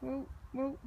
Whoa, whoa.